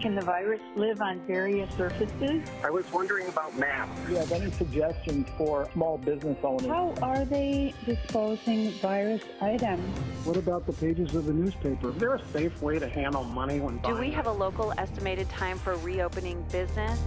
Can the virus live on various surfaces? I was wondering about masks. Do you have any suggestions for small business owners? How are they disposing virus items? What about the pages of the newspaper? Is there a safe way to handle money when Do we have a local estimated time for reopening business?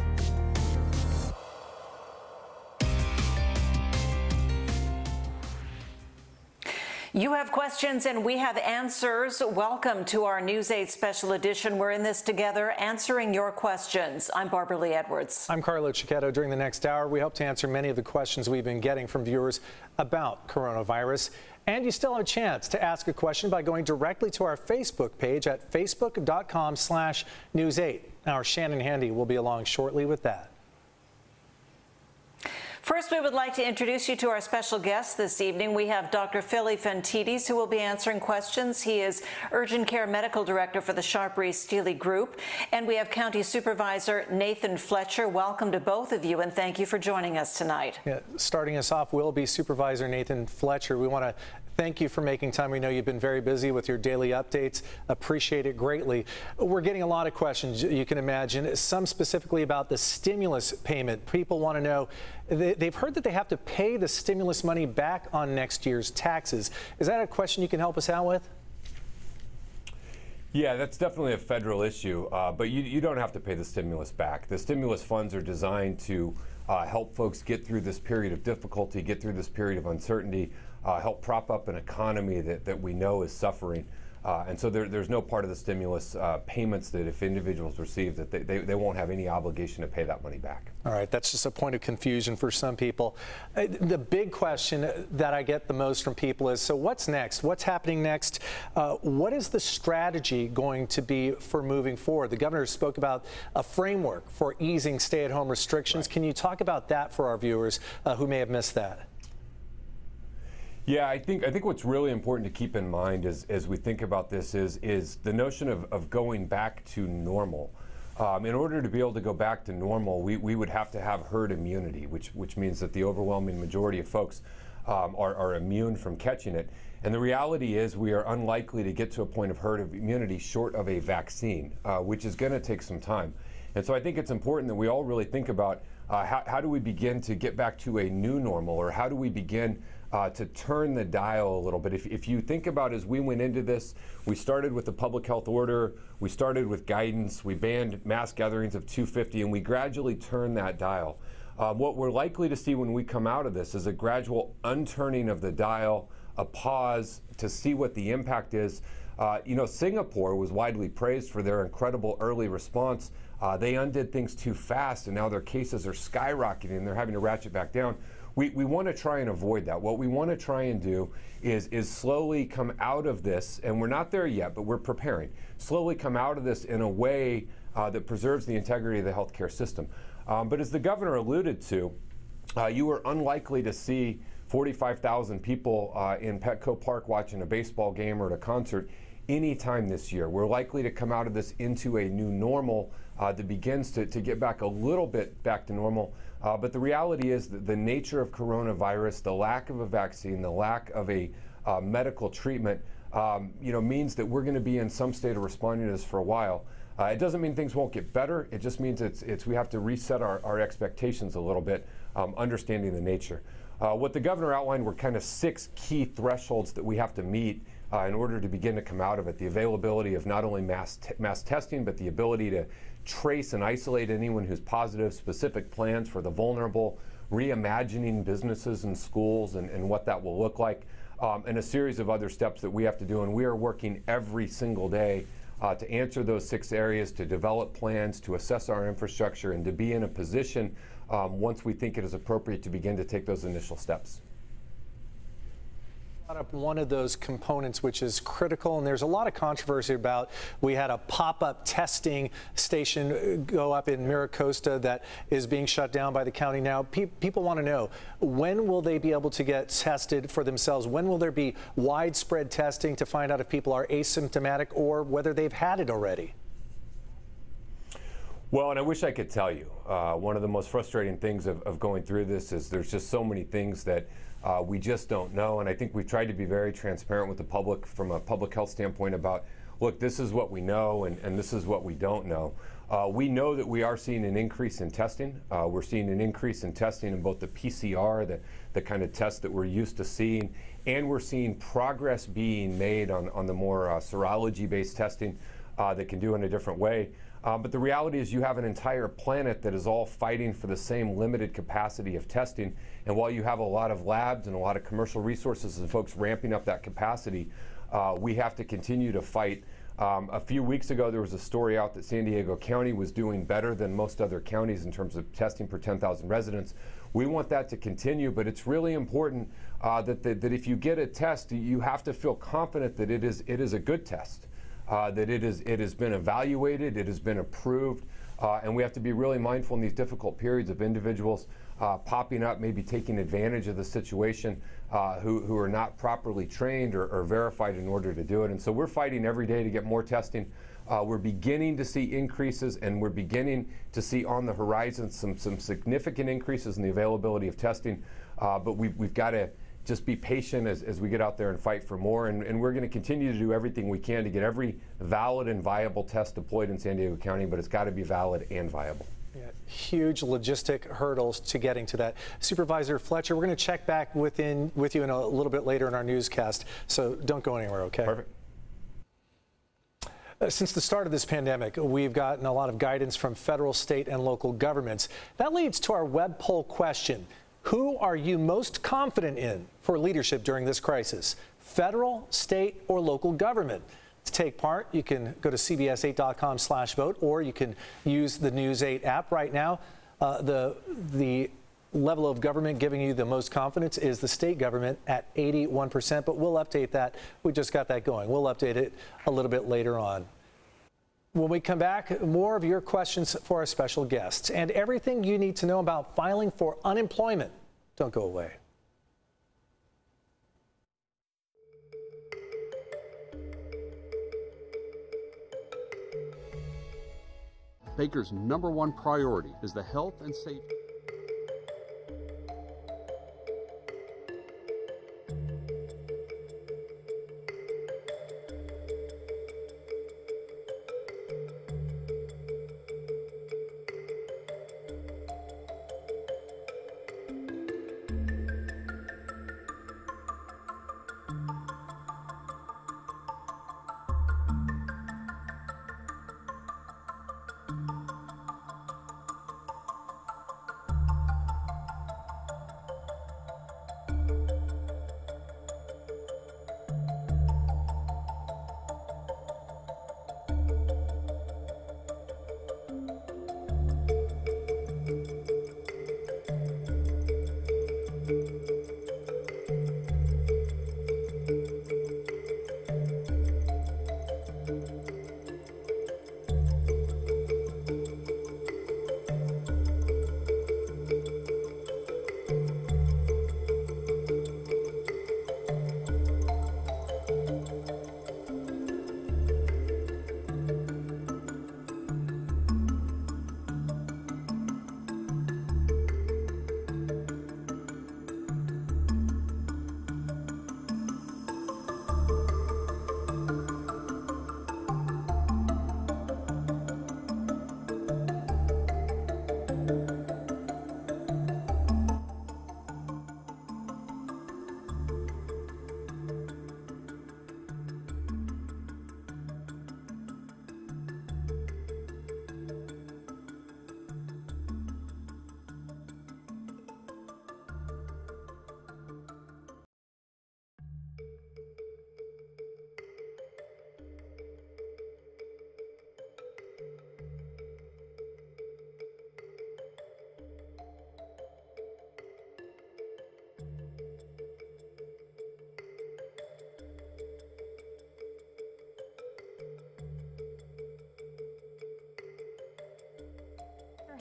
You have questions and we have answers. Welcome to our News 8 special edition. We're in this together answering your questions. I'm Barbara Lee Edwards. I'm Carlo Cecchetto. During the next hour, we hope to answer many of the questions we've been getting from viewers about coronavirus. And you still have a chance to ask a question by going directly to our Facebook page at facebook.com slash news 8. Our Shannon Handy will be along shortly with that. First, we would like to introduce you to our special guest this evening. We have Dr. Phil Yphantides, who will be answering questions. He is Urgent Care Medical Director for the Sharp Rees-Stealy Group. And we have County Supervisor Nathan Fletcher. Welcome to both of you, and thank you for joining us tonight. Yeah, starting us off will be Supervisor Nathan Fletcher. We want to thank you for making time. We know you've been very busy with your daily updates. Appreciate it greatly. We're getting a lot of questions, you can imagine, some specifically about the stimulus payment. People want to know they've heard that they have to pay the stimulus money back on next year's taxes. Is that a question you can help us out with? Yeah, that's definitely a federal issue, uh, but you, you don't have to pay the stimulus back. The stimulus funds are designed to uh, help folks get through this period of difficulty, get through this period of uncertainty, uh, help prop up an economy that, that we know is suffering. Uh, and so there, there's no part of the stimulus uh, payments that if individuals receive that they, they, they, won't have any obligation to pay that money back. All right, that's just a point of confusion for some people. Uh, the big question that I get the most from people is, so what's next? What's happening next? Uh, what is the strategy going to be for moving forward? The governor spoke about a framework for easing stay-at-home restrictions. Right. Can you talk about that for our viewers uh, who may have missed that? Yeah, I think I think what's really important to keep in mind as, as we think about this is is the notion of, of going back to normal. Um, in order to be able to go back to normal, we, we would have to have herd immunity, which which means that the overwhelming majority of folks um, are, are immune from catching it. And the reality is we are unlikely to get to a point of herd immunity short of a vaccine, uh, which is going to take some time. And so I think it's important that we all really think about uh, how, how do we begin to get back to a new normal or how do we begin uh, to turn the dial a little bit. If, if you think about as we went into this, we started with the public health order, we started with guidance, we banned mass gatherings of 250, and we gradually turned that dial. Uh, what we're likely to see when we come out of this is a gradual unturning of the dial, a pause to see what the impact is. Uh, you know, Singapore was widely praised for their incredible early response. Uh, they undid things too fast, and now their cases are skyrocketing, and they're having to ratchet back down we, we want to try and avoid that. What we want to try and do is, is slowly come out of this, and we're not there yet, but we're preparing, slowly come out of this in a way uh, that preserves the integrity of the healthcare system. Um, but as the governor alluded to, uh, you are unlikely to see 45,000 people uh, in Petco Park watching a baseball game or at a concert anytime this year. We're likely to come out of this into a new normal uh, that begins to, to get back a little bit back to normal. Uh, but the reality is that the nature of coronavirus, the lack of a vaccine, the lack of a uh, medical treatment, um, you know, means that we're going to be in some state of responding to this for a while. Uh, it doesn't mean things won't get better. It just means it's, it's we have to reset our, our expectations a little bit, um, understanding the nature. Uh, what the governor outlined were kind of six key thresholds that we have to meet uh, in order to begin to come out of it. The availability of not only mass, mass testing, but the ability to trace and isolate anyone who's positive, specific plans for the vulnerable, reimagining businesses and schools and, and what that will look like, um, and a series of other steps that we have to do. And we are working every single day uh, to answer those six areas, to develop plans, to assess our infrastructure, and to be in a position um, once we think it is appropriate to begin to take those initial steps up one of those components which is critical and there's a lot of controversy about we had a pop-up testing station go up in Miracosta that is being shut down by the county now Pe people want to know when will they be able to get tested for themselves when will there be widespread testing to find out if people are asymptomatic or whether they've had it already well, and I wish I could tell you. Uh, one of the most frustrating things of, of, going through this is there's just so many things that uh, we just don't know. And I think we've tried to be very transparent with the public from a public health standpoint about look, this is what we know and, and this is what we don't know. Uh, we know that we are seeing an increase in testing. Uh, we're seeing an increase in testing in both the PCR, the, the kind of test that we're used to seeing, and we're seeing progress being made on, on the more uh, serology based testing uh, that can do in a different way. Uh, but the reality is, you have an entire planet that is all fighting for the same limited capacity of testing. And while you have a lot of labs and a lot of commercial resources and folks ramping up that capacity, uh, we have to continue to fight. Um, a few weeks ago, there was a story out that San Diego County was doing better than most other counties in terms of testing per 10,000 residents. We want that to continue, but it's really important uh, that, that, that if you get a test, you have to feel confident that it is, it is a good test, uh, that it, is, it has been evaluated, it has been approved, uh, and we have to be really mindful in these difficult periods of individuals uh, popping up, maybe taking advantage of the situation, uh, who, who are not properly trained or, or, verified in order to do it. And so we're fighting every day to get more testing. Uh, we're beginning to see increases, and we're beginning to see on the horizon some, some significant increases in the availability of testing. Uh, but we've, we've got to just be patient as, as we get out there and fight for more. And, and we're going to continue to do everything we can to get every valid and viable test deployed in San Diego County, but it's got to be valid and viable. Yeah, huge logistic hurdles to getting to that. Supervisor Fletcher, we're going to check back within with you in a little bit later in our newscast, so don't go anywhere, okay? Perfect. Uh, since the start of this pandemic, we've gotten a lot of guidance from federal, state, and local governments. That leads to our web poll question. Who are you most confident in for leadership during this crisis? Federal, state, or local government? To take part, you can go to cbs8.com slash vote, or you can use the News 8 app right now. Uh, the, the level of government giving you the most confidence is the state government at 81%, but we'll update that. We just got that going. We'll update it a little bit later on. When we come back, more of your questions for our special guests and everything you need to know about filing for unemployment. Don't go away. Baker's number one priority is the health and safety.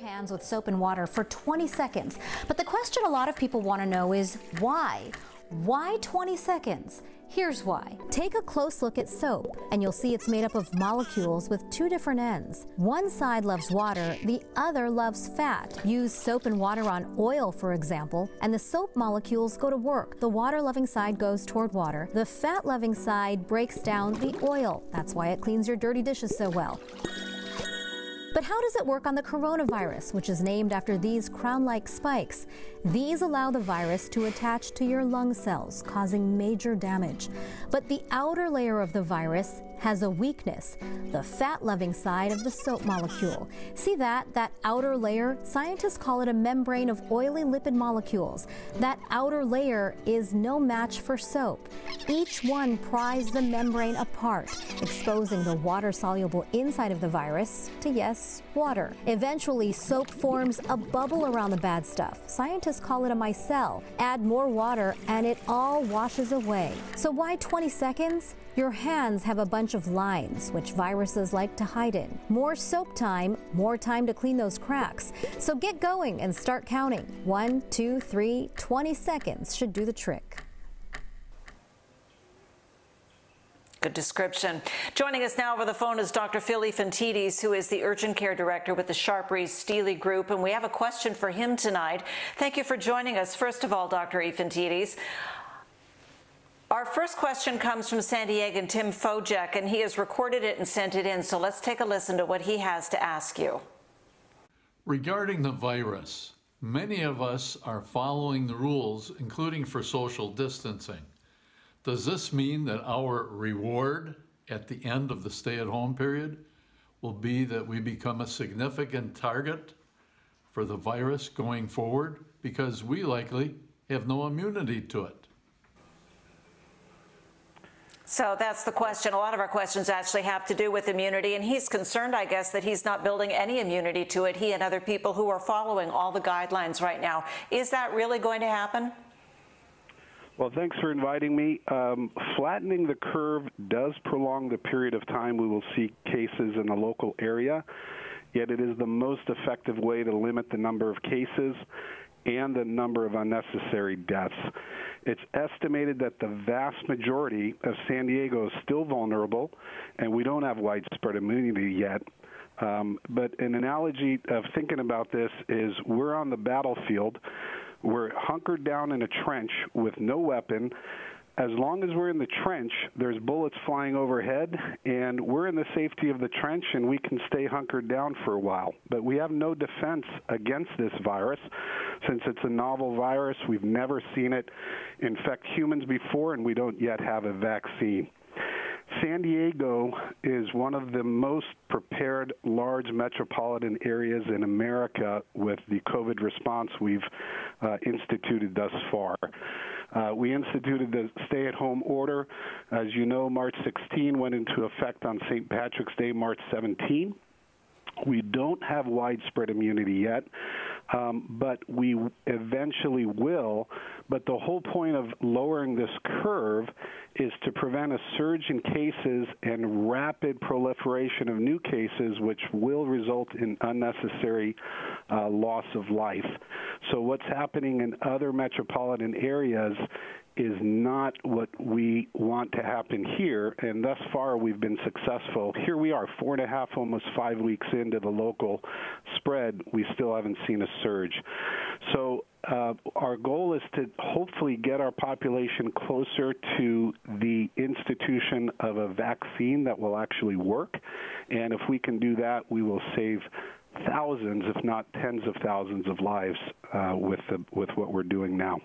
Hands with soap and water for 20 seconds. But the question a lot of people want to know is why? Why 20 seconds? Here's why. Take a close look at soap, and you'll see it's made up of molecules with two different ends. One side loves water, the other loves fat. Use soap and water on oil, for example, and the soap molecules go to work. The water loving side goes toward water, the fat loving side breaks down the oil. That's why it cleans your dirty dishes so well. But how does it work on the coronavirus, which is named after these crown like spikes? These allow the virus to attach to your lung cells, causing major damage. But the outer layer of the virus has a weakness the fat loving side of the soap molecule. See that? That outer layer? Scientists call it a membrane of oily lipid molecules. That outer layer is no match for soap. Each one pries the membrane apart, exposing the water soluble inside of the virus to, yes, water. Eventually, soap forms a bubble around the bad stuff. Scientists call it a micelle. Add more water, and it all washes away. So, why 20 seconds? Your hands have a bunch of lines, which viruses like to hide in. More soap time, more time to clean those cracks. So get going and start counting. One, two, three, 20 seconds should do the trick. Good description. Joining us now over the phone is Dr. Phil Yphantides, who is the urgent care director with the Sharp Rees-Stealy Group, and we have a question for him tonight. Thank you for joining us. First of all, Dr. Yphantides, our first question comes from San Diego and Tim Fojek, and he has recorded it and sent it in. So let's take a listen to what he has to ask you. Regarding the virus, many of us are following the rules, including for social distancing. Does this mean that our reward at the end of the stay at home period will be that we become a significant target for the virus going forward? Because we likely have no immunity to it. So that's the question. A lot of our questions actually have to do with immunity, and he's concerned, I guess, that he's not building any immunity to it, he and other people who are following all the guidelines right now. Is that really going to happen? Well, thanks for inviting me. Um, flattening the curve does prolong the period of time we will see cases in the local area, yet it is the most effective way to limit the number of cases and the number of unnecessary deaths. It's estimated that the vast majority of San Diego is still vulnerable, and we don't have widespread immunity yet. Um, but an analogy of thinking about this is we're on the battlefield, we're hunkered down in a trench with no weapon, as long as we're in the trench, there's bullets flying overhead, and we're in the safety of the trench, and we can stay hunkered down for a while. But we have no defense against this virus since it's a novel virus. We've never seen it infect humans before, and we don't yet have a vaccine. San Diego is one of the most prepared large metropolitan areas in America with the COVID response we've uh, instituted thus far. Uh, we instituted the stay at home order. As you know, March 16 went into effect on St. Patrick's Day, March 17. We don't have widespread immunity yet, um, but we eventually will. But the whole point of lowering this curve is to prevent a surge in cases and rapid proliferation of new cases, which will result in unnecessary uh, loss of life. So, what's happening in other metropolitan areas is not what we want to happen here, and thus far we've been successful. Here we are, four and a half, almost five weeks into the local spread. We still haven't seen a surge. So uh, our goal is to hopefully get our population closer to the institution of a vaccine that will actually work. And if we can do that, we will save thousands, if not tens of thousands, of lives uh, with the, with what we're doing now.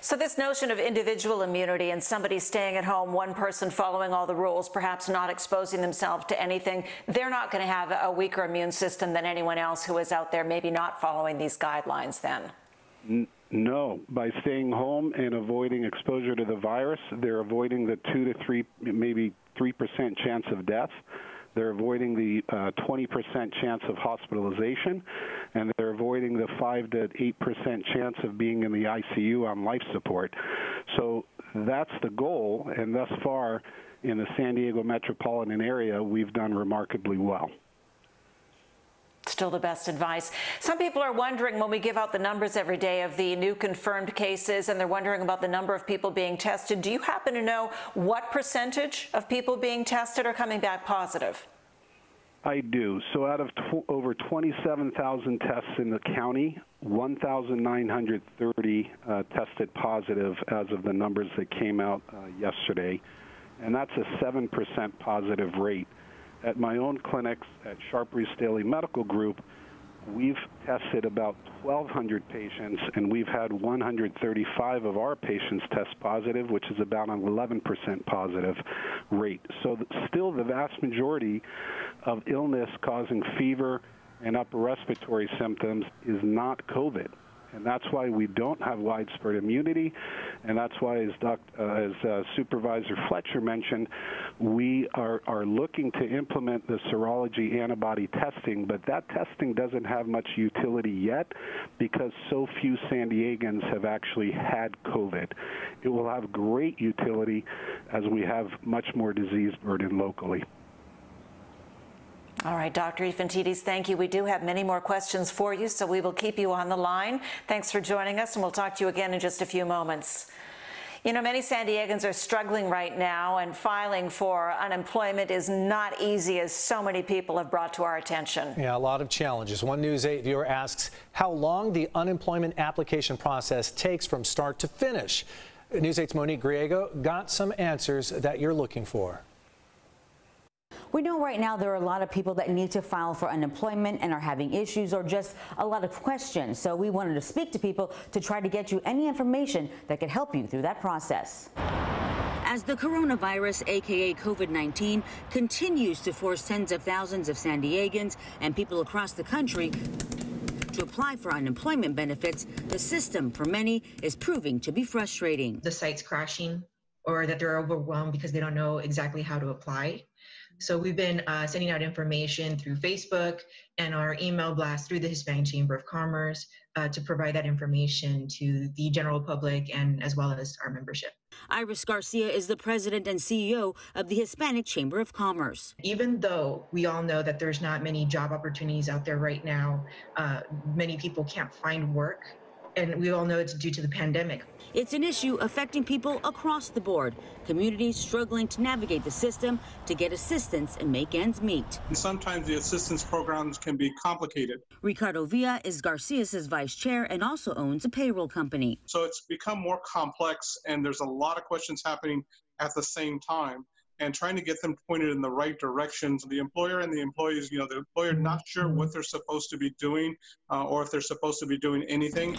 So this notion of individual immunity and somebody staying at home, one person following all the rules, perhaps not exposing themselves to anything, they're not going to have a weaker immune system than anyone else who is out there maybe not following these guidelines then? No, by staying home and avoiding exposure to the virus, they're avoiding the two to three, maybe three percent chance of death. They're avoiding the uh, 20% chance of hospitalization, and they're avoiding the 5 to 8% chance of being in the ICU on life support. So that's the goal, and thus far in the San Diego metropolitan area, we've done remarkably well still the best advice. Some people are wondering when we give out the numbers every day of the new confirmed cases, and they're wondering about the number of people being tested. Do you happen to know what percentage of people being tested are coming back positive? I do. So out of tw- over 27,000 tests in the county, 1,930 uh, tested positive as of the numbers that came out uh, yesterday. And that's a 7% positive rate. At my own clinics at Sharp Reese Daily Medical Group, we've tested about 1,200 patients, and we've had 135 of our patients test positive, which is about an 11% positive rate. So, still, the vast majority of illness causing fever and upper respiratory symptoms is not COVID and that's why we don't have widespread immunity, and that's why, as, Doc, uh, as uh, Supervisor Fletcher mentioned, we are, are looking to implement the serology antibody testing, but that testing doesn't have much utility yet because so few San Diegans have actually had COVID. It will have great utility as we have much more disease burden locally. All right, Dr. Yphantides, thank you. We do have many more questions for you, so we will keep you on the line. Thanks for joining us, and we'll talk to you again in just a few moments. You know, many San Diegans are struggling right now, and filing for unemployment is not easy, as so many people have brought to our attention. Yeah, a lot of challenges. One News 8 viewer asks how long the unemployment application process takes from start to finish. News 8's Monique Griego got some answers that you're looking for. We know right now there are a lot of people that need to file for unemployment and are having issues or just a lot of questions. So we wanted to speak to people to try to get you any information that could help you through that process. As the coronavirus, aka COVID 19, continues to force tens of thousands of San Diegans and people across the country to apply for unemployment benefits, the system for many is proving to be frustrating. The site's crashing or that they're overwhelmed because they don't know exactly how to apply. So we've been uh, sending out information through Facebook and our email blast through the Hispanic Chamber of Commerce uh, to provide that information to the general public and as well as our membership. Iris Garcia is the president and CEO of the Hispanic Chamber of Commerce. Even though we all know that there's not many job opportunities out there right now, uh, many people can't find work and we all know it's due to the pandemic. It's an issue affecting people across the board, communities struggling to navigate the system to get assistance and make ends meet. And sometimes the assistance programs can be complicated. Ricardo Villa is Garcia's vice chair and also owns a payroll company. So it's become more complex, and there's a lot of questions happening at the same time and trying to get them pointed in the right directions. The employer and the employees, you know, the employer not sure what they're supposed to be doing uh, or if they're supposed to be doing anything.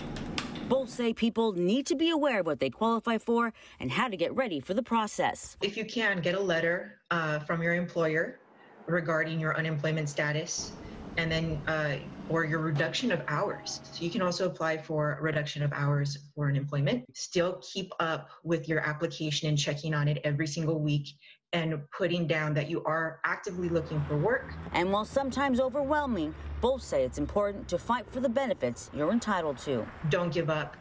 Both say people need to be aware of what they qualify for and how to get ready for the process. If you can, get a letter uh, from your employer regarding your unemployment status and then uh, or your reduction of hours. So you can also apply for reduction of hours for unemployment. Still keep up with your application and checking on it every single week and putting down that you are actively looking for work. And while sometimes overwhelming, both say it's important to fight for the benefits you're entitled to. Don't give up.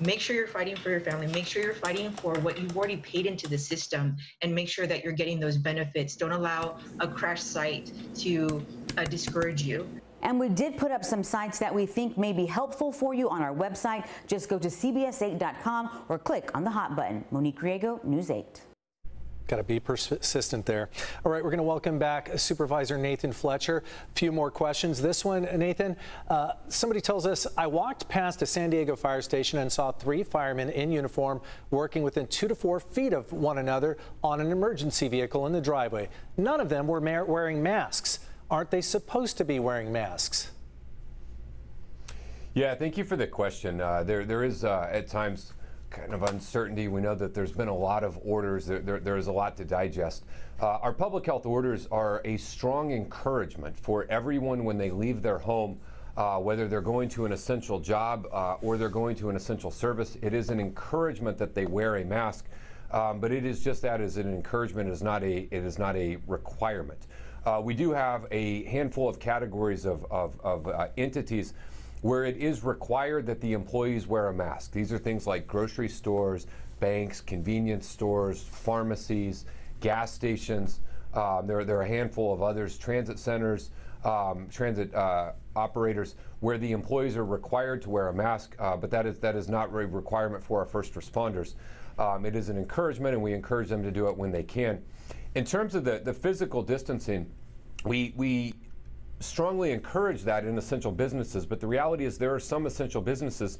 Make sure you're fighting for your family. Make sure you're fighting for what you've already paid into the system and make sure that you're getting those benefits. Don't allow a crash site to uh, discourage you. And we did put up some sites that we think may be helpful for you on our website. Just go to cbs8.com or click on the hot button. Monique Griego, News 8. Got to be persistent there. All right, we're going to welcome back Supervisor Nathan Fletcher. A few more questions. This one, Nathan, uh, somebody tells us, I walked past a San Diego fire station and saw three firemen in uniform working within two to four feet of one another on an emergency vehicle in the driveway. None of them were wearing masks. Aren't they supposed to be wearing masks? Yeah, thank you for the question. Uh, there, there is uh, at times kind of uncertainty. We know that there's been a lot of orders. There, there, there's a lot to digest. Uh, our public health orders are a strong encouragement for everyone when they leave their home. Uh, whether they're going to an essential job uh, or they're going to an essential service, it is an encouragement that they wear a mask. Um, but it is just that as an encouragement. It is not a it is not a requirement. Uh, we do have a handful of categories of, of, of uh, entities where it is required that the employees wear a mask. These are things like grocery stores, banks, convenience stores, pharmacies, gas stations. Um, there, there, are a handful of others, transit centers, um, transit uh, operators, where the employees are required to wear a mask, uh, but that is, that is not a requirement for our first responders. Um, it is an encouragement, and we encourage them to do it when they can. In terms of the, the physical distancing, we, we strongly encourage that in essential businesses, but the reality is there are some essential businesses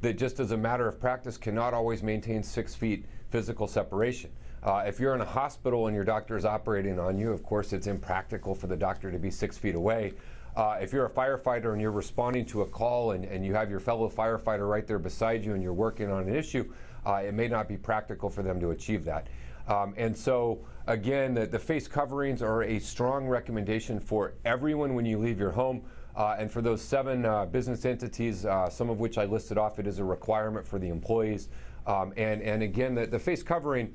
that just as a matter of practice cannot always maintain six feet physical separation. Uh, if you're in a hospital and your doctor is operating on you, of course, it's impractical for the doctor to be six feet away. Uh, if you're a firefighter and you're responding to a call and, and, you have your fellow firefighter right there beside you and you're working on an issue, uh, it may not be practical for them to achieve that. Um, and so, again, the, the, face coverings are a strong recommendation for everyone when you leave your home. Uh, and for those seven uh, business entities, uh, some of which I listed off, it is a requirement for the employees. Um, and, and again, the, the face covering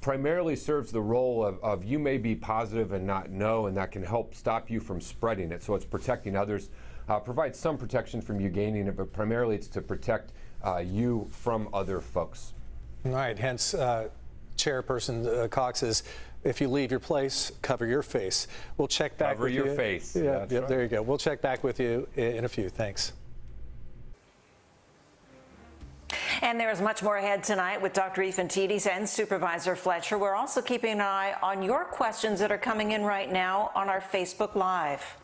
primarily serves the role of, of, you may be positive and not know, and that can help stop you from spreading it. So it's protecting others, uh, provides some protection from you gaining it, but primarily it's to protect uh, you from other folks. All right, hence uh, Chairperson uh, Cox is if you leave your place, cover your face. We'll check back cover with you. Cover your face. Yeah, yep, right. there you go. We'll check back with you in a few. Thanks. And there's much more ahead tonight with Dr. Yphantides and Supervisor Fletcher. We're also keeping an eye on your questions that are coming in right now on our Facebook Live.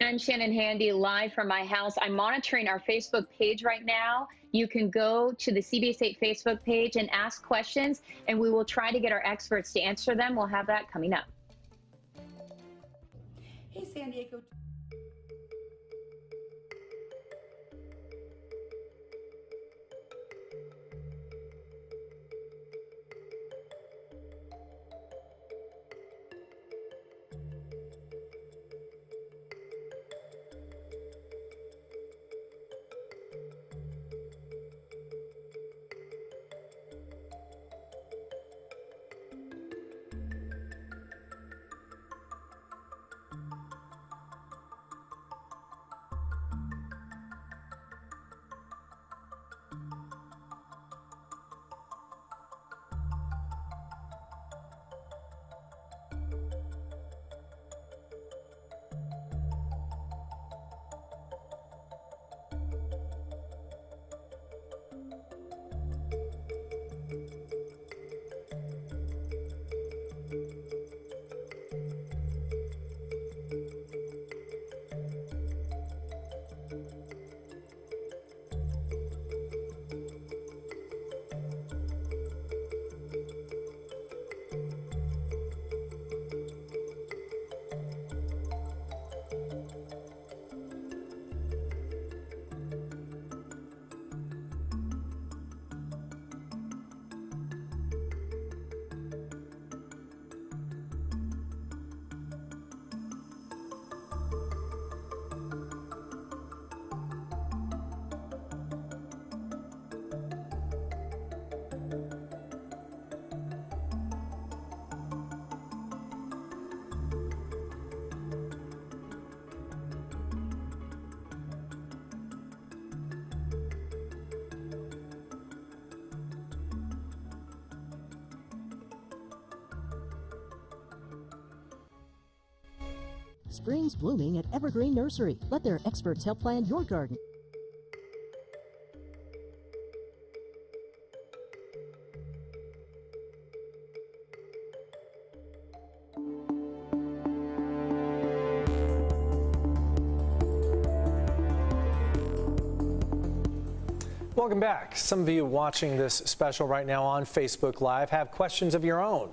I'm Shannon Handy live from my house. I'm monitoring our Facebook page right now. You can go to the CBS 8 Facebook page and ask questions, and we will try to get our experts to answer them. We'll have that coming up. Hey, San Diego. Spring's blooming at Evergreen Nursery. Let their experts help plan your garden. Welcome back. Some of you watching this special right now on Facebook Live have questions of your own.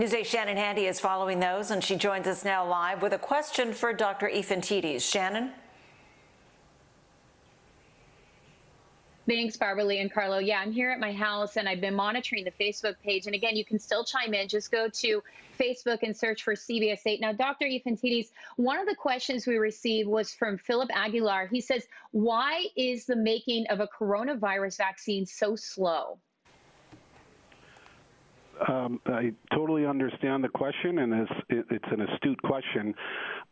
News 8 Shannon Handy is following those, and she joins us now live with a question for Dr. Yphantides. Shannon? Thanks, Barbara Lee and Carlo. Yeah, I'm here at my house and I've been monitoring the Facebook page. And again, you can still chime in. Just go to Facebook and search for CBS 8. Now, Dr. Yphantides, one of the questions we received was from Philip Aguilar. He says, Why is the making of a coronavirus vaccine so slow? Um, I totally understand the question, and it's, it's an astute question.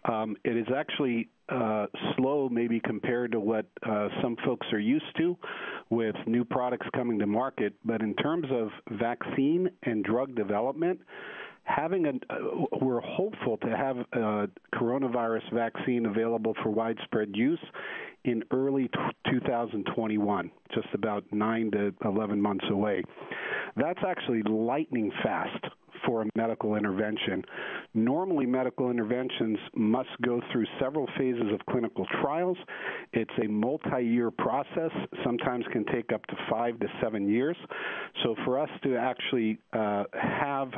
Um, it is actually uh, slow, maybe compared to what uh, some folks are used to with new products coming to market. But in terms of vaccine and drug development, having a, uh, we're hopeful to have a coronavirus vaccine available for widespread use in early t- 2021, just about nine to 11 months away. That's actually lightning fast for a medical intervention. Normally, medical interventions must go through several phases of clinical trials. It's a multi year process, sometimes can take up to five to seven years. So, for us to actually uh, have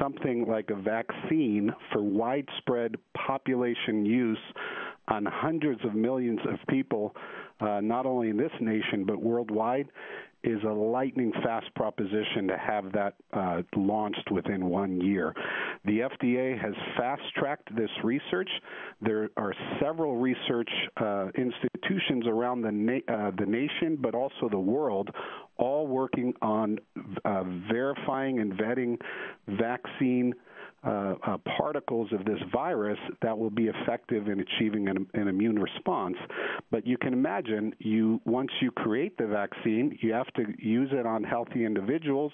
something like a vaccine for widespread population use on hundreds of millions of people, uh, not only in this nation but worldwide, is a lightning fast proposition to have that uh, launched within one year. The FDA has fast tracked this research. There are several research uh, institutions around the, na- uh, the nation, but also the world, all working on uh, verifying and vetting vaccine uh, uh, particles of this virus that will be effective in achieving an, an, immune response. But you can imagine, you once you create the vaccine, you have to use it on healthy individuals,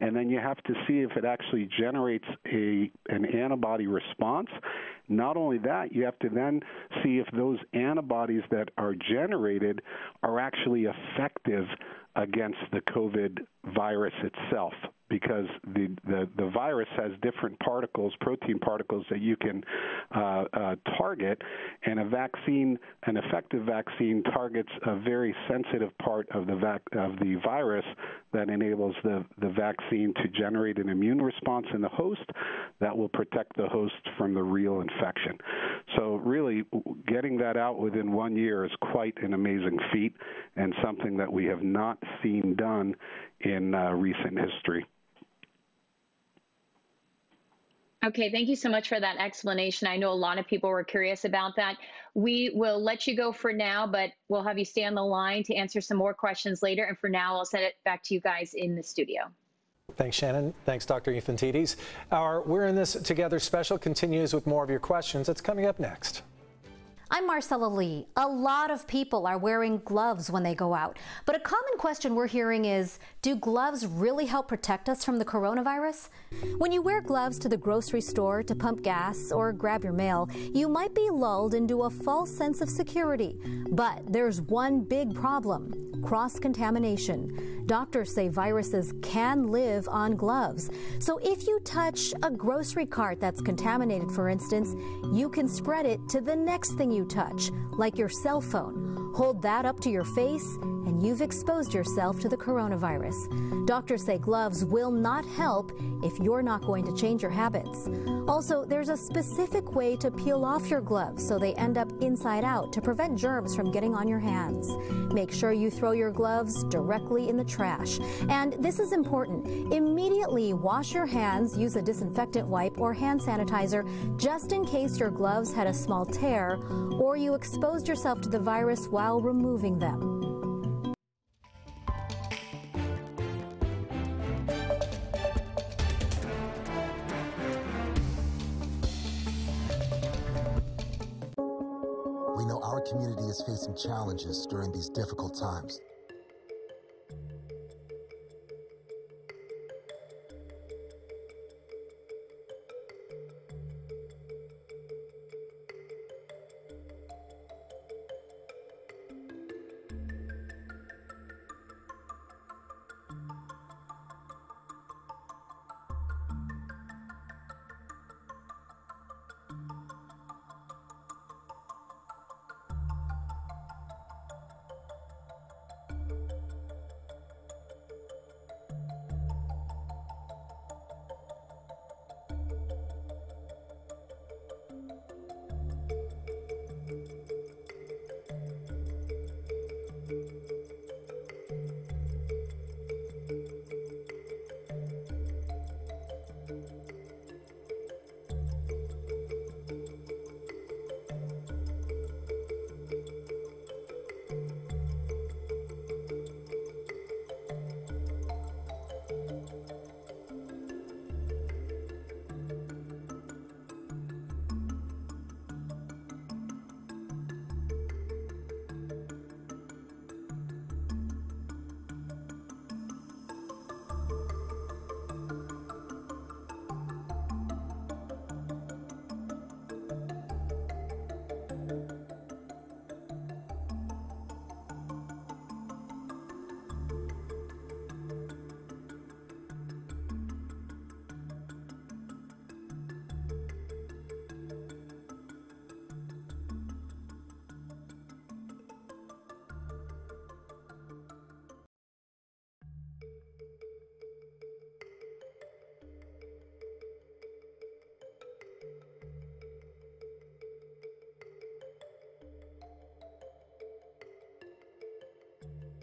and then you have to see if it actually generates a an antibody response. Not only that, you have to then see if those antibodies that are generated are actually effective against the COVID virus itself because the, the, the, virus has different particles, protein particles that you can uh, uh, target, and a vaccine, an effective vaccine, targets a very sensitive part of the vac- of the virus that enables the, the vaccine to generate an immune response in the host that will protect the host from the real infection. So, really, getting that out within one year is quite an amazing feat and something that we have not seen done in uh, recent history. Okay, thank you so much for that explanation. I know a lot of people were curious about that. We will let you go for now, but we'll have you stay on the line to answer some more questions later. And for now, I'll send it back to you guys in the studio. Thanks, Shannon. Thanks, Dr. Yphantides. Our We're in This Together special continues with more of your questions. It's coming up next. I'm Marcella Lee. A lot of people are wearing gloves when they go out. But a common question we're hearing is do gloves really help protect us from the coronavirus? When you wear gloves to the grocery store to pump gas or grab your mail, you might be lulled into a false sense of security. But there's one big problem cross contamination. Doctors say viruses can live on gloves. So if you touch a grocery cart that's contaminated, for instance, you can spread it to the next thing you touch, like your cell phone. Hold that up to your face, you've exposed yourself to the coronavirus. Doctors say gloves will not help if you're not going to change your habits. Also, there's a specific way to peel off your gloves so they end up inside out to prevent germs from getting on your hands. Make sure you throw your gloves directly in the trash. And this is important. Immediately wash your hands, use a disinfectant wipe or hand sanitizer just in case your gloves had a small tear or you exposed yourself to the virus while removing them. Is facing challenges during these difficult times.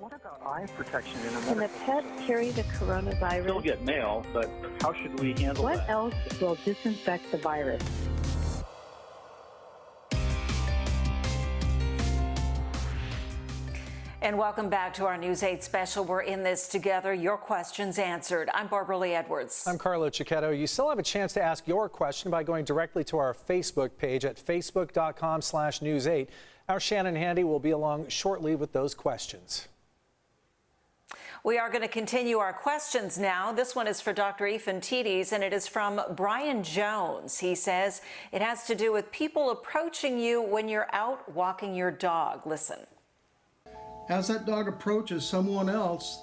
What about eye protection in a Can a pet carry the coronavirus? Still get mail, but how should we handle it? What that? else will disinfect the virus? And welcome back to our News 8 special. We're in this together. Your questions answered. I'm Barbara Lee Edwards. I'm Carlo Cecchetto. You still have a chance to ask your question by going directly to our Facebook page at facebook.com slash news 8. Our Shannon Handy will be along shortly with those questions. We are going to continue our questions now. This one is for Dr. Yphantides, and it is from Brian Jones. He says it has to do with people approaching you when you're out walking your dog. Listen. As that dog approaches someone else,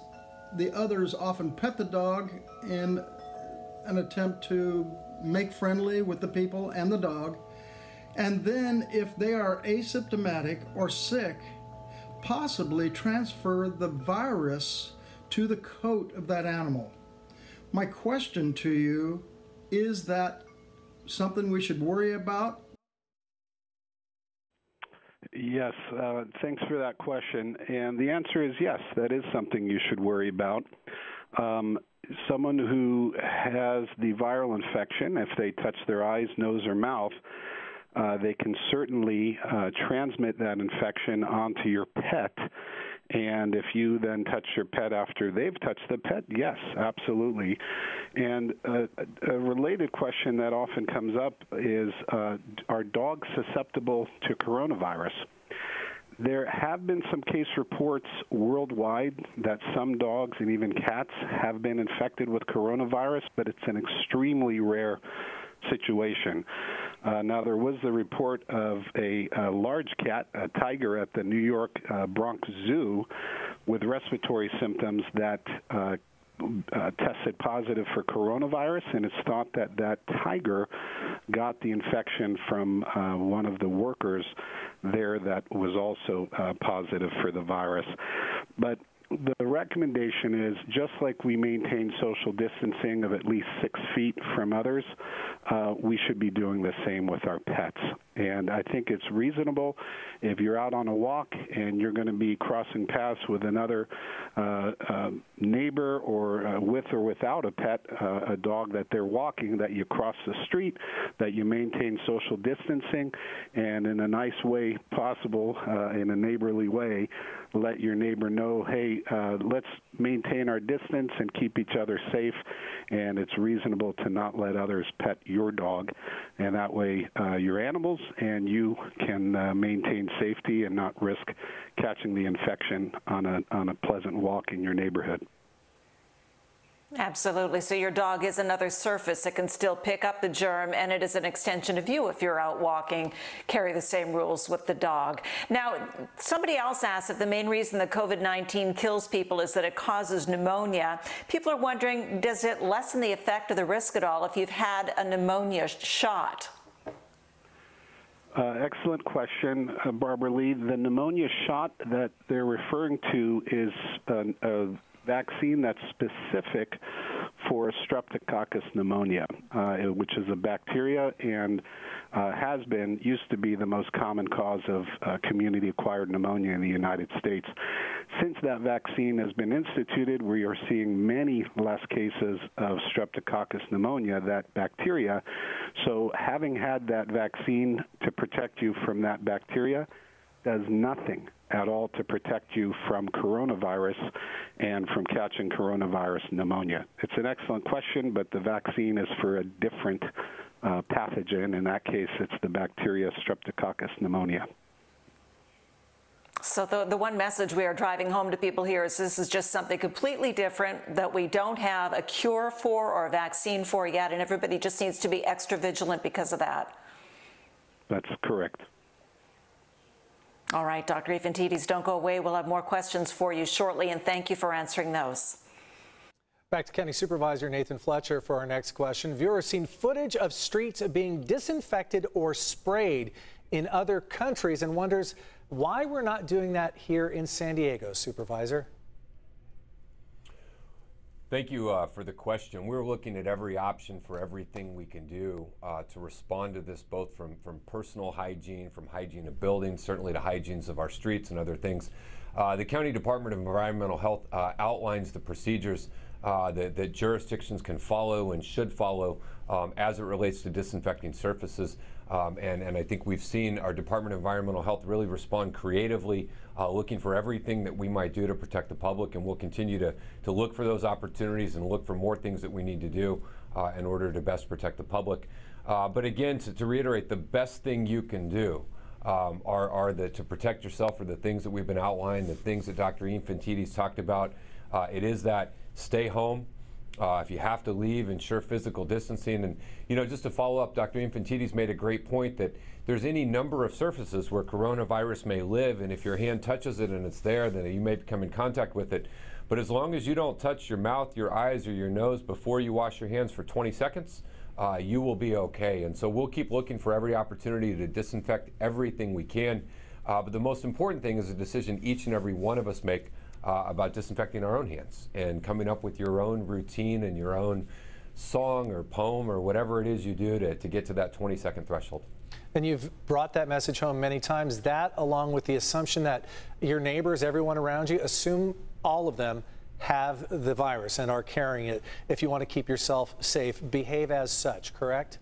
the others often pet the dog in an attempt to make friendly with the people and the dog. And then, if they are asymptomatic or sick, possibly transfer the virus to the coat of that animal. My question to you is that something we should worry about? Yes, uh, thanks for that question. And the answer is yes, that is something you should worry about. Um, someone who has the viral infection, if they touch their eyes, nose, or mouth, uh, they can certainly uh, transmit that infection onto your pet. And if you then touch your pet after they've touched the pet, yes, absolutely. And uh, a related question that often comes up is uh, Are dogs susceptible to coronavirus? There have been some case reports worldwide that some dogs and even cats have been infected with coronavirus, but it's an extremely rare situation. Uh, now, there was the report of a, a, large cat, a tiger, at the New York uh, Bronx Zoo with respiratory symptoms that uh, uh, tested positive for coronavirus, and it's thought that that tiger got the infection from uh, one of the workers there that was also uh, positive for the virus. But the recommendation is just like we maintain social distancing of at least six feet from others, uh, we should be doing the same with our pets. And I think it's reasonable if you're out on a walk and you're going to be crossing paths with another uh, uh, neighbor or uh, with or without a pet, uh, a dog that they're walking, that you cross the street, that you maintain social distancing, and in a nice way possible, uh, in a neighborly way, let your neighbor know, hey, uh, let's maintain our distance and keep each other safe. And it's reasonable to not let others pet your dog. And that way, uh, your animals and you can uh, maintain safety and not risk catching the infection on a, on a pleasant walk in your neighborhood. Absolutely. So your dog is another surface that can still pick up the germ, and it is an extension of you if you're out walking. Carry the same rules with the dog. Now, somebody else asked if the main reason that COVID 19 kills people is that it causes pneumonia. People are wondering does it lessen the effect or the risk at all if you've had a pneumonia shot? Uh, excellent question, uh, Barbara Lee. The pneumonia shot that they're referring to is a vaccine that's specific for Streptococcus pneumonia, uh, which is a bacteria and uh, has been, used to be the most common cause of uh, community acquired pneumonia in the United States. Since that vaccine has been instituted, we are seeing many less cases of Streptococcus pneumonia, that bacteria. So, having had that vaccine to protect you from that bacteria does nothing at all to protect you from coronavirus and from catching coronavirus pneumonia? It's an excellent question, but the vaccine is for a different uh, pathogen. In that case, it's the bacteria Streptococcus pneumonia. So the, the one message we are driving home to people here is this is just something completely different that we don't have a cure for or a vaccine for yet, and everybody just needs to be extra vigilant because of that. That's correct. All right, Dr. Yphantides, don't go away. We'll have more questions for you shortly, and thank you for answering those. Back to County Supervisor Nathan Fletcher for our next question. Viewers seen footage of streets being disinfected or sprayed in other countries and wonders why we're not doing that here in San Diego, Supervisor. Thank you uh, for the question. We're looking at every option for everything we can do uh, to respond to this, both from, from personal hygiene, from hygiene of buildings, certainly to hygienes of our streets and other things. Uh, the County Department of Environmental Health uh, outlines the procedures uh, that, that, jurisdictions can follow and should follow um, as it relates to disinfecting surfaces. Um, and, and I think we've seen our Department of Environmental Health really respond creatively, uh, looking for everything that we might do to protect the public. And we'll continue to, to look for those opportunities and look for more things that we need to do uh, in order to best protect the public. Uh, but again, to, to, reiterate, the best thing you can do um, are, are the, to protect yourself are the things that we've been outlining, the things that Dr. Ian talked about. Uh, it is that stay home. Uh, if you have to leave, ensure physical distancing. And, you know, just to follow up, Dr. Yphantides made a great point that there's any number of surfaces where coronavirus may live, and if your hand touches it and it's there, then you may come in contact with it. But as long as you don't touch your mouth, your eyes, or your nose before you wash your hands for 20 seconds, uh, you will be okay. And so we'll keep looking for every opportunity to disinfect everything we can. Uh, but the most important thing is a decision each and every one of us make uh, about disinfecting our own hands and coming up with your own routine and your own song or poem or whatever it is you do to, to get to that 20 second threshold. And you've brought that message home many times. That, along with the assumption that your neighbors, everyone around you, assume all of them have the virus and are carrying it. If you want to keep yourself safe, behave as such, correct?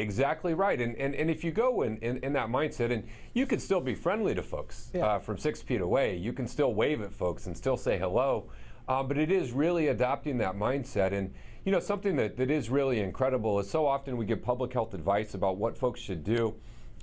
Exactly right. And, and, and if you go in, in, in that mindset, and you can still be friendly to folks yeah. uh, from six feet away, you can still wave at folks and still say hello. Uh, but it is really adopting that mindset. And, you know, something that, that is really incredible is so often we give public health advice about what folks should do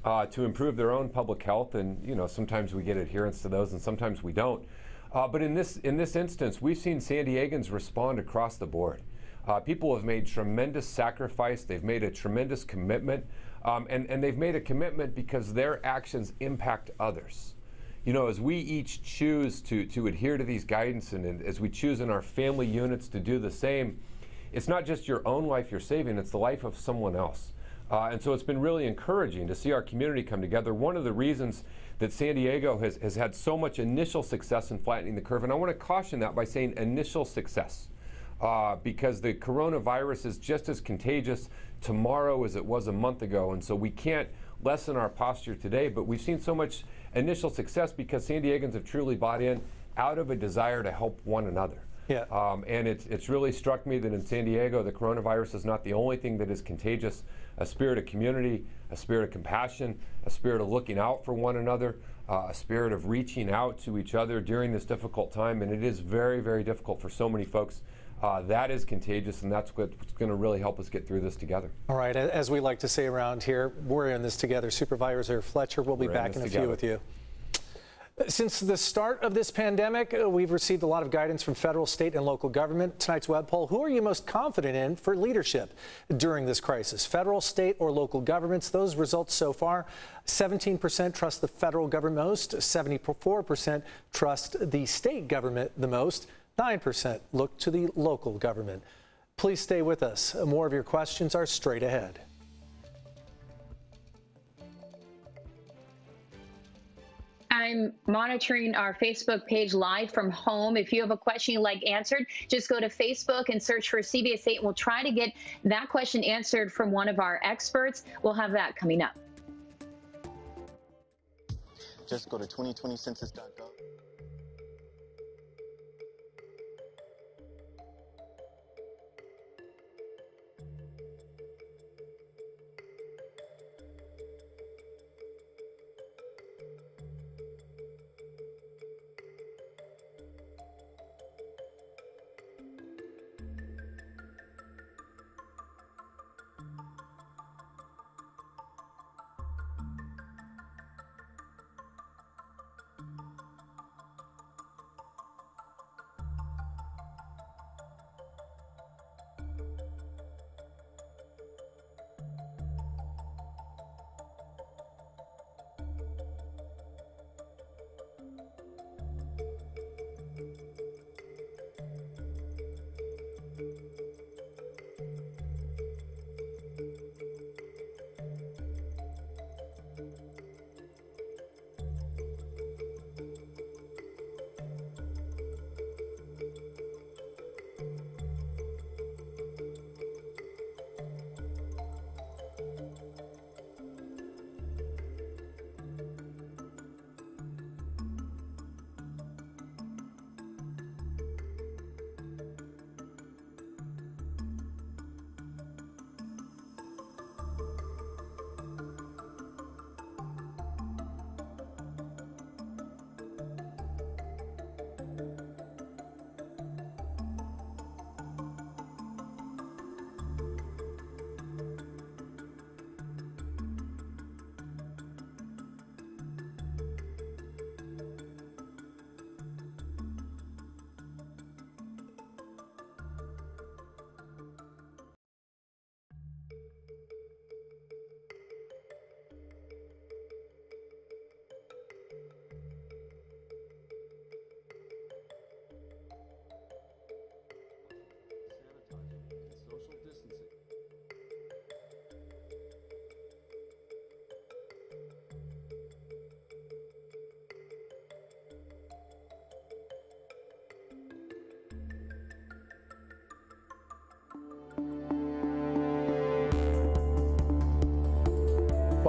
uh, to improve their own public health. And, you know, sometimes we get adherence to those and sometimes we don't. Uh, but in this, in this instance, we've seen San Diegans respond across the board. Uh, people have made tremendous sacrifice. They've made a tremendous commitment. Um, and, and they've made a commitment because their actions impact others. You know, as we each choose to, to adhere to these guidance and, and as we choose in our family units to do the same, it's not just your own life you're saving, it's the life of someone else. Uh, and so it's been really encouraging to see our community come together. One of the reasons that San Diego has, has had so much initial success in flattening the curve, and I want to caution that by saying initial success uh, because the coronavirus is just as contagious tomorrow as it was a month ago. And so we can't lessen our posture today, but we've seen so much initial success because San Diegans have truly bought in out of a desire to help one another. Yeah. Um, and it's, it's really struck me that in San Diego, the coronavirus is not the only thing that is contagious. A spirit of community, a spirit of compassion, a spirit of looking out for one another, uh, a spirit of reaching out to each other during this difficult time. And it is very, very difficult for so many folks uh, that is contagious, and that's what's going to really help us get through this together. All right, as we like to say around here, we're in this together. Supervisor Fletcher, we'll be we're back in, in a together. few with you. Since the start of this pandemic, uh, we've received a lot of guidance from federal, state, and local government. Tonight's web poll Who are you most confident in for leadership during this crisis? Federal, state, or local governments? Those results so far 17% trust the federal government most, 74% trust the state government the most. 9% look to the local government. Please stay with us. More of your questions are straight ahead. I'm monitoring our Facebook page live from home. If you have a question you'd like answered, just go to Facebook and search for CBS 8, and we'll try to get that question answered from one of our experts. We'll have that coming up. Just go to 2020census.gov.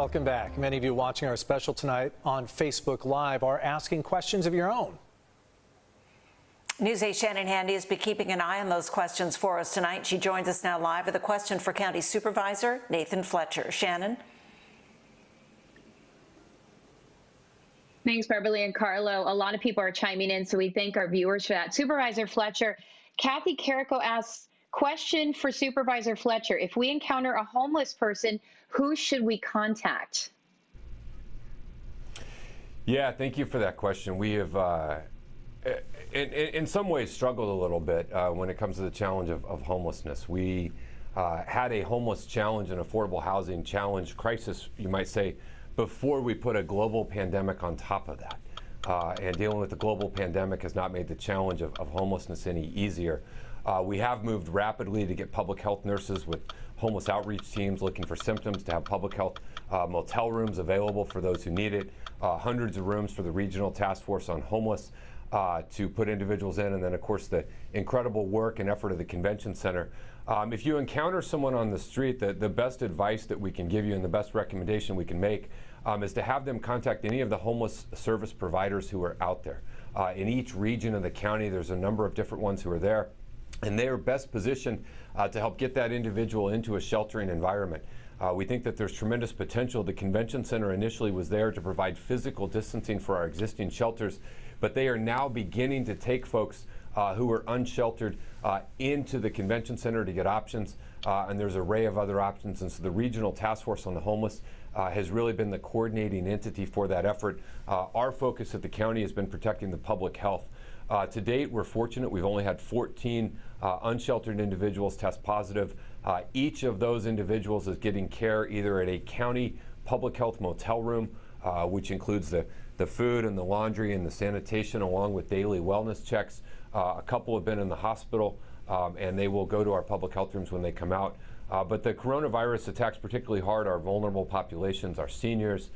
Welcome back. Many of you watching our special tonight on Facebook Live are asking questions of your own. News 8 Shannon Handy has been keeping an eye on those questions for us tonight. She joins us now live with a question for County Supervisor Nathan Fletcher. Shannon? Thanks, Beverly and Carlo. A lot of people are chiming in, so we thank our viewers for that. Supervisor Fletcher, Kathy Carrico asks, question for Supervisor Fletcher. If we encounter a homeless person, who should we contact? Yeah, thank you for that question. We have, uh, in, in, some ways, struggled a little bit uh, when it comes to the challenge of, of homelessness. We uh, had a homeless challenge and affordable housing challenge crisis, you might say, before we put a global pandemic on top of that. Uh, and dealing with the global pandemic has not made the challenge of, of homelessness any easier. Uh, we have moved rapidly to get public health nurses with homeless outreach teams looking for symptoms to have public health uh, motel rooms available for those who need it, uh, hundreds of rooms for the regional task force on homeless uh, to put individuals in, and then, of course, the incredible work and effort of the convention center. Um, if you encounter someone on the street, the, the best advice that we can give you and the best recommendation we can make um, is to have them contact any of the homeless service providers who are out there. Uh, in each region of the county, there's a number of different ones who are there and they are best positioned uh, to help get that individual into a sheltering environment. Uh, we think that there's tremendous potential. The convention center initially was there to provide physical distancing for our existing shelters, but they are now beginning to take folks uh, who are unsheltered uh, into the convention center to get options, uh, and there's an array of other options. And so the regional task force on the homeless uh, has really been the coordinating entity for that effort. our focus at the county has been protecting the public health. Uh, to date, we're fortunate. We've only had 14 uh, unsheltered individuals test positive. Uh, each of those individuals is getting care either at a county public health motel room, uh, which includes the, the food and the laundry and the sanitation, along with daily wellness checks. Uh, a couple have been in the hospital, um, and they will go to our public health rooms when they come out. Uh, but the coronavirus attacks particularly hard our vulnerable populations, our seniors,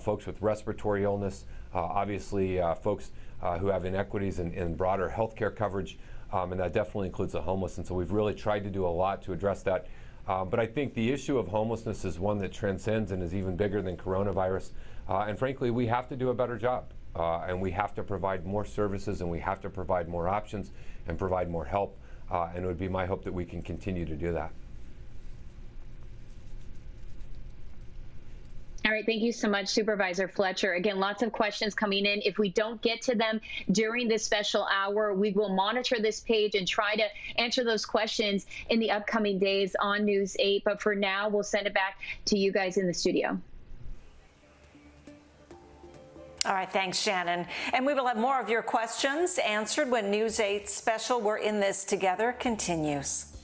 folks with respiratory illness, obviously folks uh, who have inequities in, in broader health care coverage, um, and that definitely includes the homeless. And so we've really tried to do a lot to address that. Um, but I think the issue of homelessness is one that transcends and is even bigger than coronavirus. Uh, and frankly, we have to do a better job. Uh, and we have to provide more services and we have to provide more options and provide more help. Uh, and it would be my hope that we can continue to do that. All right, thank you so much, Supervisor Fletcher. Again, lots of questions coming in. If we don't get to them during this special hour, we will monitor this page and try to answer those questions in the upcoming days on News 8. But for now, we'll send it back to you guys in the studio. All right, thanks, Shannon. And we will have more of your questions answered when News 8 special We're in This Together continues.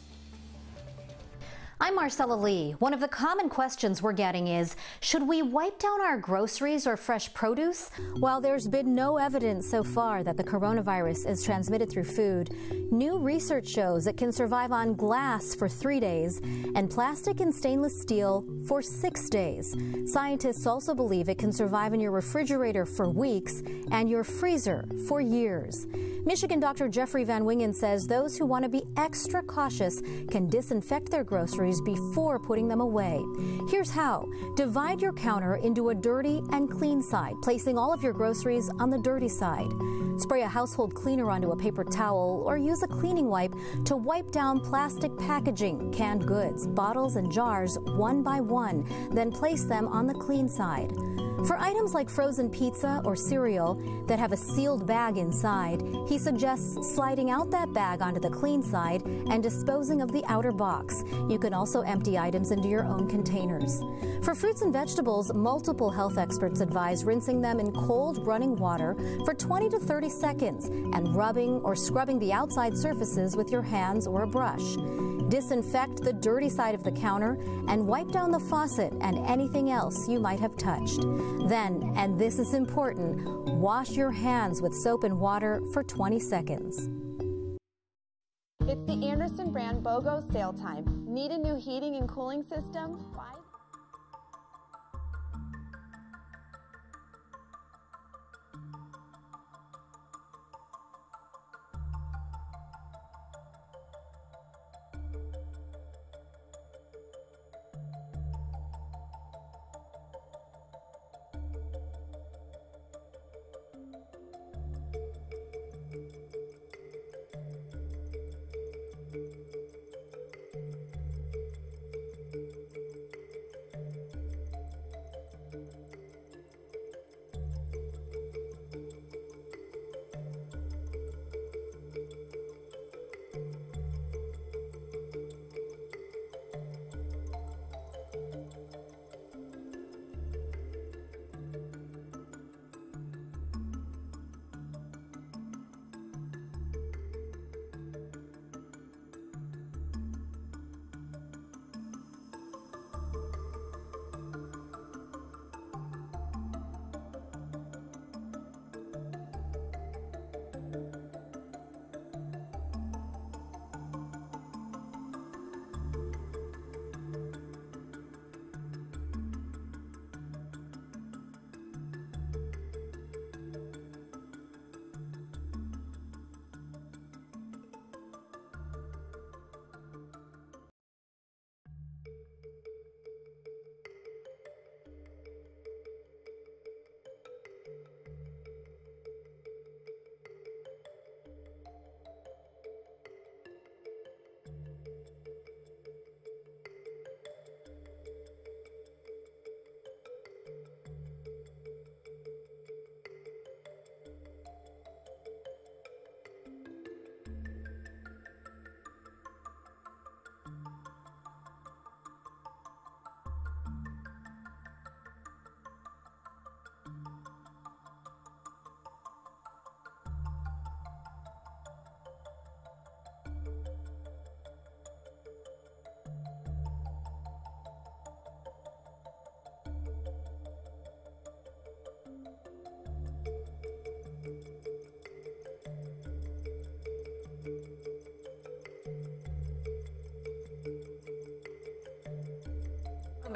I'm Marcella Lee. One of the common questions we're getting is Should we wipe down our groceries or fresh produce? While there's been no evidence so far that the coronavirus is transmitted through food, new research shows it can survive on glass for three days and plastic and stainless steel for six days. Scientists also believe it can survive in your refrigerator for weeks and your freezer for years. Michigan Dr. Jeffrey Van Wingen says those who want to be extra cautious can disinfect their groceries before putting them away. Here's how. Divide your counter into a dirty and clean side, placing all of your groceries on the dirty side. Spray a household cleaner onto a paper towel or use a cleaning wipe to wipe down plastic packaging, canned goods, bottles, and jars one by one, then place them on the clean side. For items like frozen pizza or cereal that have a sealed bag inside, he suggests sliding out that bag onto the clean side and disposing of the outer box. You can also empty items into your own containers. For fruits and vegetables, multiple health experts advise rinsing them in cold running water for 20 to 30 seconds and rubbing or scrubbing the outside surfaces with your hands or a brush. Disinfect the dirty side of the counter and wipe down the faucet and anything else you might have touched. Then, and this is important, wash your hands with soap and water for 20 seconds. It's the Anderson brand BOGO sale time. Need a new heating and cooling system?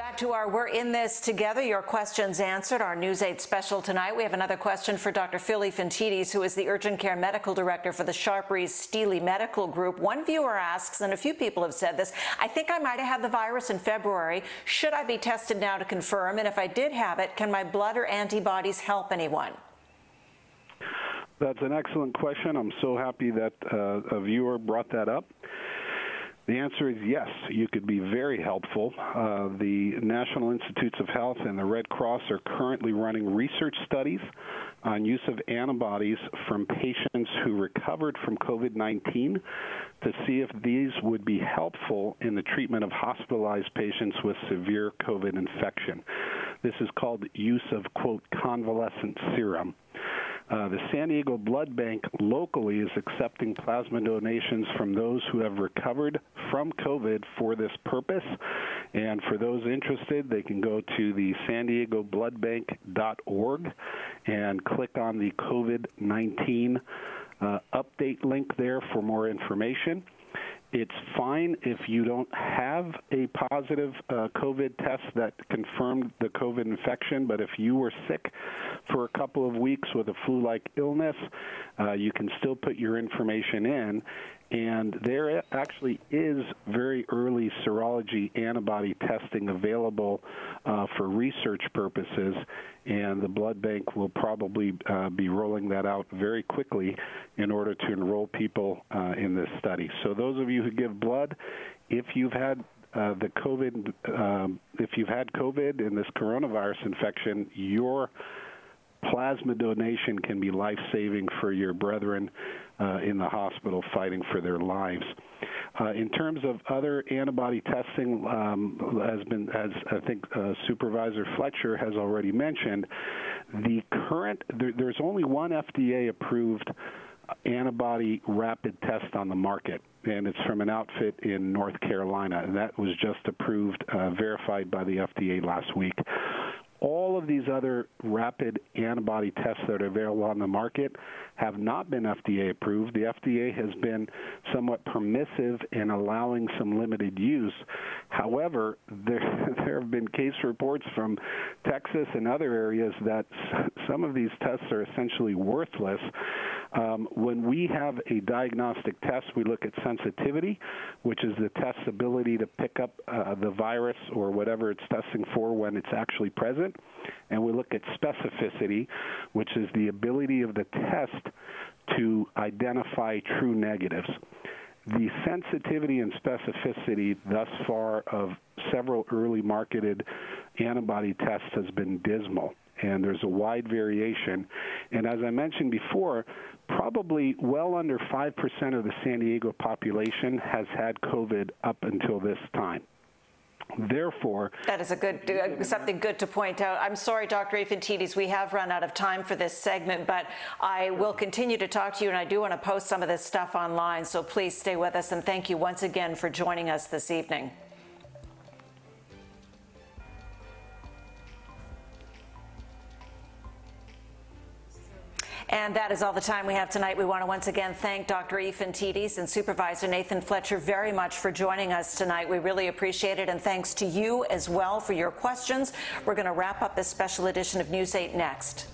Back to our We're in This Together. Your questions answered. Our News 8 special tonight. We have another question for Dr. Phil Yphantides, who is the Urgent Care Medical Director for the Sharp Rees-Stealy Medical Group. One viewer asks, and a few people have said this, I think I might have had the virus in February. Should I be tested now to confirm? And if I did have it, can my blood or antibodies help anyone? That's an excellent question. I'm so happy that uh, a viewer brought that up. The answer is yes, you could be very helpful. Uh, the National Institutes of Health and the Red Cross are currently running research studies on use of antibodies from patients who recovered from COVID 19 to see if these would be helpful in the treatment of hospitalized patients with severe COVID infection. This is called use of, quote, convalescent serum. Uh, the San Diego Blood Bank locally is accepting plasma donations from those who have recovered from COVID for this purpose. And for those interested, they can go to the san diego bloodbank.org and click on the COVID 19 uh, update link there for more information. It's fine if you don't have a positive uh, COVID test that confirmed the COVID infection, but if you were sick for a couple of weeks with a flu like illness, uh, you can still put your information in. And there actually is very early serology antibody testing available uh, for research purposes, and the blood bank will probably uh, be rolling that out very quickly in order to enroll people uh, in this study. So, those of you who give blood, if you've had uh, the COVID, um, if you've had COVID and this coronavirus infection, your plasma donation can be life saving for your brethren uh, in the hospital fighting for their lives. Uh, in terms of other antibody testing, um, has been, as I think uh, Supervisor Fletcher has already mentioned, the current there, there's only one FDA approved antibody rapid test on the market, and it's from an outfit in North Carolina, and that was just approved, uh, verified by the FDA last week all of these other rapid antibody tests that are available on the market have not been FDA approved. The FDA has been somewhat permissive in allowing some limited use. However, there, there have been case reports from Texas and other areas that some of these tests are essentially worthless. Um, when we have a diagnostic test, we look at sensitivity, which is the test's ability to pick up uh, the virus or whatever it's testing for when it's actually present. And we look at specificity, which is the ability of the test to identify true negatives. The sensitivity and specificity thus far of several early marketed antibody tests has been dismal and there's a wide variation. And as I mentioned before, probably well under 5% of the San Diego population has had COVID up until this time. Therefore, that is a good uh, something good to point out. I'm sorry, Dr. Yphantides, we have run out of time for this segment, but I will continue to talk to you, and I do want to post some of this stuff online. So please stay with us, and thank you once again for joining us this evening. And that is all the time we have tonight. We want to once again thank Dr. Yphantides and Supervisor Nathan Fletcher very much for joining us tonight. We really appreciate it. And thanks to you as well for your questions. We're going to wrap up this special edition of News 8 next.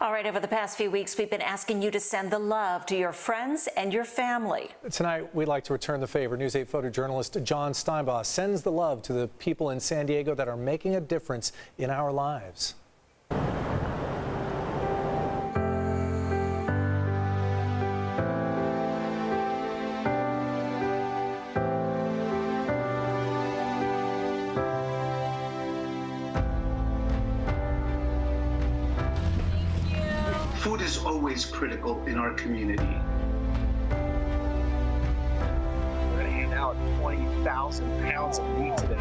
All right, over the past few weeks, we've been asking you to send the love to your friends and your family. Tonight, we'd like to return the favor. News 8 photojournalist John Steinbach sends the love to the people in San Diego that are making a difference in our lives. Always critical in our community. We're going to hand out 20,000 pounds of meat today.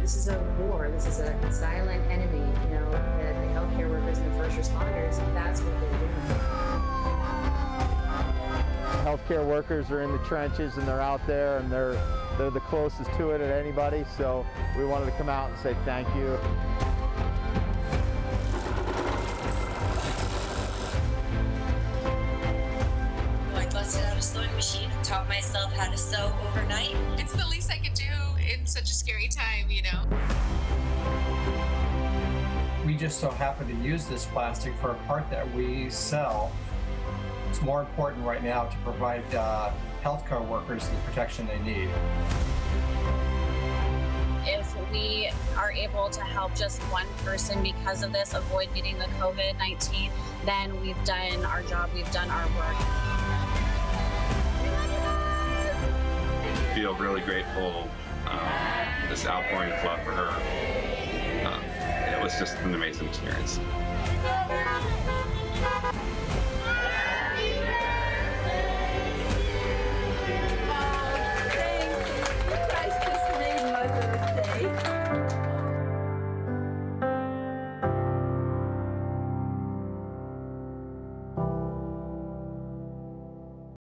This is a war. This is a silent enemy. You know, the, the healthcare workers and the first responders, that's what they're doing. Healthcare workers are in the trenches and they're out there and they're they're the closest to it at anybody. So we wanted to come out and say thank you. Oh, I busted out a sewing machine and taught myself how to sew overnight. It's the least I could do in such a scary time, you know. We just so happen to use this plastic for a part that we sell. It's more important right now to provide uh, healthcare workers the protection they need. If we are able to help just one person because of this avoid getting the COVID 19, then we've done our job, we've done our work. feel really grateful. Um, this outpouring of love for her. Um, it was just an amazing experience.